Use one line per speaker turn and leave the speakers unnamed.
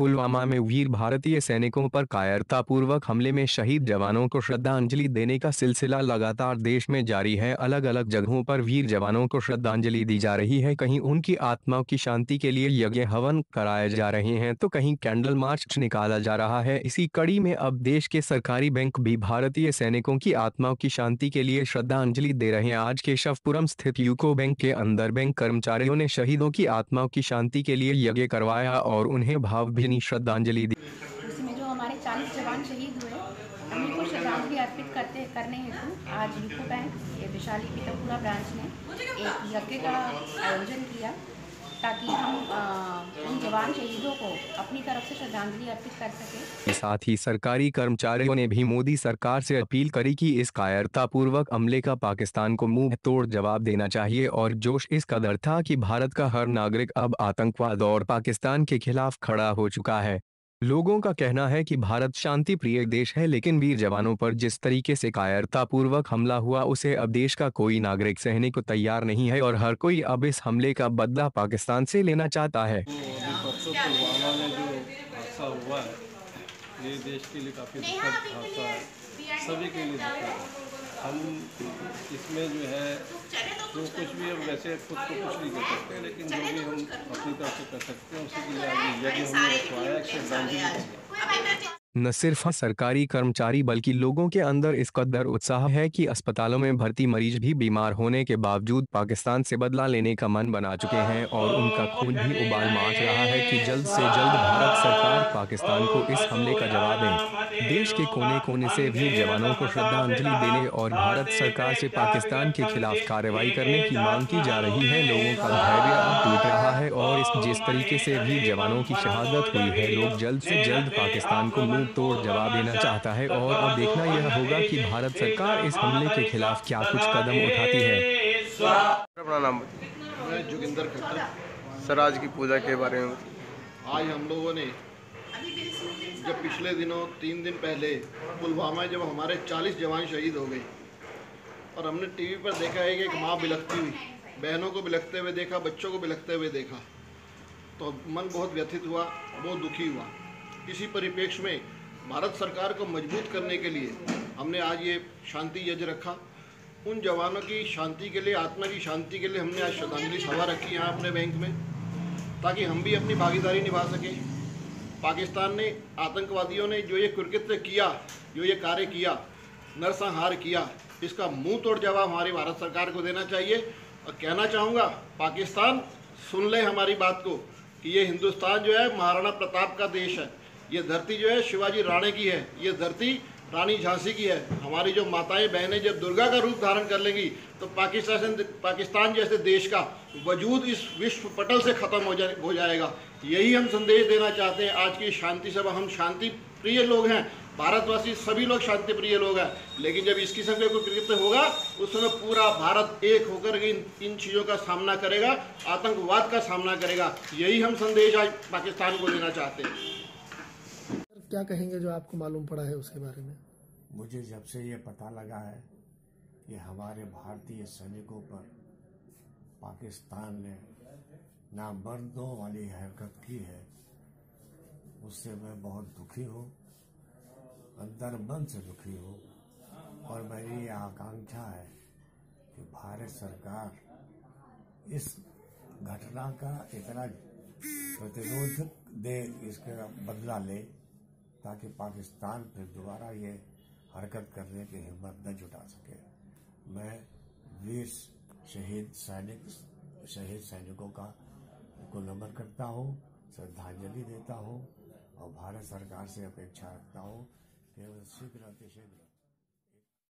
पुलवामा में वीर भारतीय सैनिकों पर कायरतापूर्वक हमले में शहीद जवानों को श्रद्धांजलि देने का सिलसिला लगातार देश में जारी है। अलग अलग जगहों पर वीर जवानों को श्रद्धांजलि दी जा रही है। कहीं उनकी आत्माओं की शांति के लिए यज्ञ हवन कराए जा रहे हैं तो कहीं कैंडल मार्च निकाला जा रहा है। इसी कड़ी में अब देश के सरकारी बैंक भी भारतीय सैनिकों की आत्माओं की शांति के लिए श्रद्धांजलि दे रहे हैं। आज के शवपुरम स्थित यूको बैंक के अंदर बैंक कर्मचारियों ने शहीदों की आत्माओं की शांति के लिए यज्ञ करवाया और उन्हें भावभीनी श्रद्धांजलि दी।
इसमें जो हमारे 40 जवान शहीद हुए हम उनको श्रद्धांजलि अर्पित करते, करने हेतु आज UCO bank Vishali Pitampura branch ने एक यज्ञ का आयोजन किया। ताकि हम उन जवान शहीदों को अपनी तरफ़ से श्रद्धांजलि अर्पित कर सकें।
साथ ही सरकारी कर्मचारियों ने भी मोदी सरकार से अपील करी कि इस कायरता पूर्वक अमले का पाकिस्तान को मुँह तोड़ जवाब देना चाहिए और जोश इस कदर था कि भारत का हर नागरिक अब आतंकवाद और पाकिस्तान के खिलाफ खड़ा हो चुका है। लोगों का कहना है कि भारत शांति प्रिय देश है, लेकिन वीर जवानों पर जिस तरीके से कायरतापूर्वक हमला हुआ, उसे अब देश का कोई नागरिक सहने को तैयार नहीं है और हर कोई अब इस हमले का बदला पाकिस्तान से लेना चाहता है।
तो है। सभी के लिए है। हम इसमें जो है जो कुछ भी हम वैसे खुद को कुछ नहीं कर सकते लेकिन जो भी हम अपनी तरफ़ से कर सकते हैं उसी के लिए आगे यज्ञ हमने रखवाया है
न सिर्फ़ सरकारी कर्मचारी बल्कि लोगों के अंदर इस कदर उत्साह है कि अस्पतालों में भर्ती मरीज़ भी बीमार होने के बावजूद पाकिस्तान से बदला लेने का मन बना चुके हैं और उनका खून भी उबाल माच रहा है कि जल्द से जल्द भारत सरकार पाकिस्तान को इस हमले का जवाब दे। देश के कोने कोने से भी जवानों को श्रद्धांजलि देने और भारत सरकार से पाकिस्तान के खिलाफ कार्रवाई करने की मांग की जा रही है, लोगों का धैर्य टूट रहा है और इस जिस तरीके से भी जवानों की शहादत हुई है, लोग जल्द से जल्द पाकिस्तान को मुँह तोड़ जवाब देना चाहता है और अब देखना यह होगा कि भारत सरकार इस हमले के खिलाफ क्या कुछ कदम उठाती है।
अपना नाम
जोगिंदर खट्टर।
सर आज की पूजा के बारे में
आज हम लोगों ने जब पिछले दिनों तीन दिन पहले पुलवामा जब हमारे 40 जवान शहीद हो गए और हमने टीवी पर देखा है कि एक माँ बिलखती हुई बहनों को बिलखते हुए देखा बच्चों को बिलखते हुए देखा तो मन बहुत व्यथित हुआ बहुत दुखी हुआ। इसी परिप्रेक्ष्य में भारत सरकार को मज़बूत करने के लिए हमने आज ये शांति यज्ञ रखा। उन जवानों की शांति के लिए, आत्मा की शांति के लिए हमने आज श्रद्धांजलि सभा रखी यहाँ अपने बैंक में, ताकि हम भी अपनी भागीदारी निभा सकें। पाकिस्तान ने आतंकवादियों ने जो ये कृत्य किया, जो ये कार्य किया, नरसंहार किया, इसका मुँह तोड़ जवाब हमारी भारत सरकार को देना चाहिए। और कहना चाहूँगा, पाकिस्तान सुन ले हमारी बात को, कि ये हिंदुस्तान जो है, महाराणा प्रताप का देश है। ये धरती जो है शिवाजी राणे की है। ये धरती रानी झांसी की है। हमारी जो माताएँ, बहनें जब दुर्गा का रूप धारण कर लेंगी तो पाकिस्तान पाकिस्तान जैसे देश का वजूद इस विश्व पटल से ख़त्म हो जाए हो जाएगा। यही हम संदेश देना चाहते हैं। आज की शांति सभा, हम शांति प्रिय लोग हैं। भारतवासी सभी लोग शांति प्रिय लोग हैं। लेकिन जब इस किस्म का कोई कृत्य होगा, उस समय पूरा भारत एक होकर इन इन चीज़ों का सामना करेगा, आतंकवाद का सामना करेगा। यही हम संदेश आज पाकिस्तान को देना चाहते हैं।
क्या कहेंगे जो आपको मालूम पड़ा है उसके बारे में?
मुझे जब से ये पता लगा है कि हमारे भारतीय सैनिकों पर पाकिस्तान ने नामर्दों वाली हरकत की है, उससे मैं बहुत दुखी हूँ, अंदर मन से दुखी हूँ। और मेरी ये आकांक्षा है कि भारत सरकार इस घटना का इतना प्रतिरोध दे, इसका बदला ले। ताकि पाकिस्तान फिर दोबारा ये हरकत करने की हिम्मत न जुटा सके। मैं वीर शहीद सैनिक, शहीद सैनिकों का, को नमन करता हूँ, श्रद्धांजलि देता हूँ और भारत सरकार से अपेक्षा रखता हूँ कि शीघ्र अतिशीघ्र